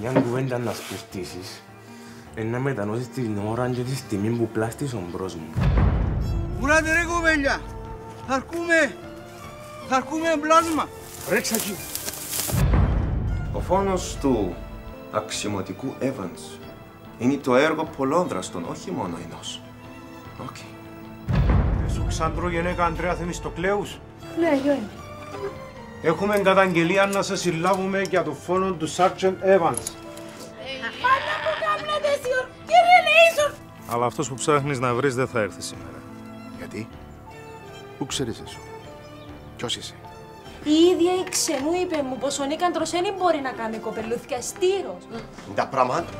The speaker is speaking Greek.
Μια κουβέντα να σπιστήσεις, είναι να μετανώσεις την ώρα και τη στιγμή που πλάστης ο μπρος μου. Ουράτε ρε κοπέλια, θα αρκούμε, θα αρκούμε πλάσμα. Ρίξα εκεί. Ο φόνος του αξιωματικού Evans είναι το έργο πολλών δραστών, όχι μόνο ενός. Οκ. Σου Ξάντρο γενέκα Αντρέα Θεμιστοκλέους. Ναι, γιο είναι. Έχουμε καταγγελία να σε συλλάβουμε για το φόνο του Sergeant Evans. Πάντα που κάμνετε σιωρ, κύριε Λέισον. Αλλά αυτός που ψάχνεις να βρεις δεν θα έρθει σήμερα. Γιατί; Πού ξέρεις εσύ; Ποιος είσαι; Η ίδια η ξενού είπε μου πως ο Νίκαντρος δεν μπορεί να κάνει κοπελούθια στήρος. Τα πράγματα